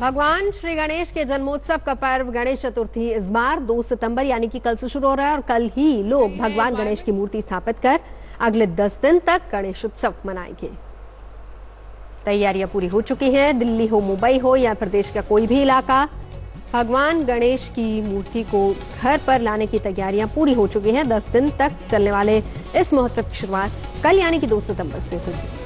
भगवान श्री गणेश के जन्मोत्सव का पर्व गणेश चतुर्थी इस बार 2 सितंबर यानी कि कल से शुरू हो रहा है और कल ही लोग भगवान गणेश की मूर्ति स्थापित कर अगले 10 दिन तक गणेश उत्सव मनाएँगे। तैयारियाँ पूरी हो चुकी हैं दिल्ली हो मुंबई हो या प्रदेश का कोई भी इलाका। भगवान गणेश की मूर्ति को घर पर लाने की तैयारियाँ पूरी हो चुकी हैं 10 दिन तक चलने वाले इस महोत्सव की शुरुआत कल यानी कि दो सितंबर से होगी।